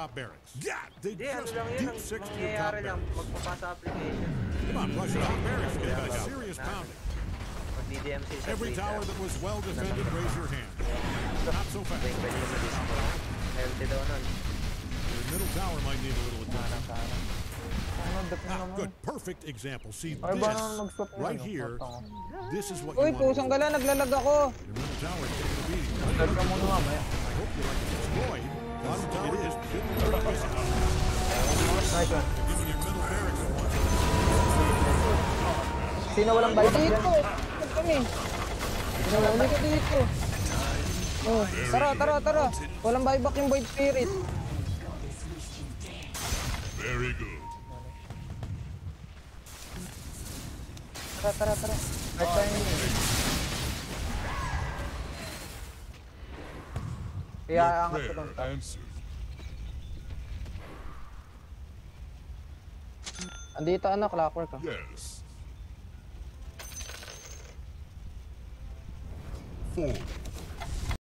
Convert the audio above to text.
top barracks. Yeah, they just deep six to top barracks. Come on, flush it out. Barracks get back. Serious pounding. Every tower that was well defended, raise your hand. Not so fast. Your middle tower might need a little attention. Ah, good. Perfect example. See this right here. This is what Uy, you want. Pusong. Naglalag ako. Your tower is. I hope you like to exploit. Nice one. Sino walang balik Dito, kami. Huli ka dito. Oh, tara, tara, tara. Walang buyback yung Void Spirit. Very good. Tara, tara, tara. Nice time. Kaya angat ko tong Andito ano, clockwork ah. Yes. Four.